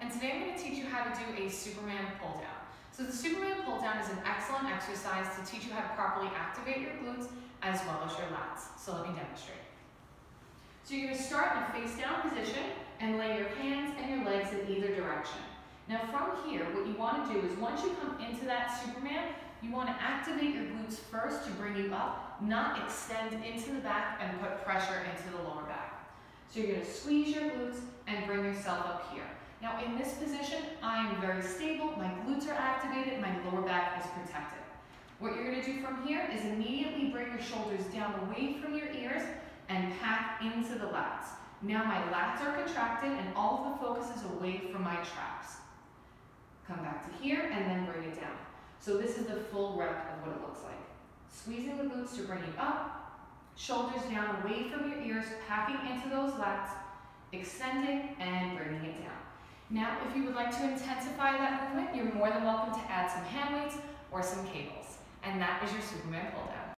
and today I'm going to teach you how to do a Superman pull down. So the Superman pull down is an excellent exercise to teach you how to properly activate your glutes as well as your lats. So let me demonstrate. So you're going to start in a face down position and lay your hands and your legs in either direction. Now from here, what you want to do is once you come into that Superman, you want to activate your glutes first to bring you up, not extend into the back and put pressure into the lower back. So you're going to squeeze your glutes and bring yourself up here. Now in this position, I am very stable, my glutes are activated, my lower back is protected. What you're going to do from here is immediately bring your shoulders down away from your ears and pack into the lats. Now my lats are contracted and all of the focus is away from my traps. Come back to here and then bring it down. So this is the full rep of what it looks like. Squeezing the glutes to bring you up, Shoulders down away from your ears, packing into those lats, extending and bringing it down. Now, if you would like to intensify that movement, you're more than welcome to add some hand weights or some cables. And that is your Superman pull down.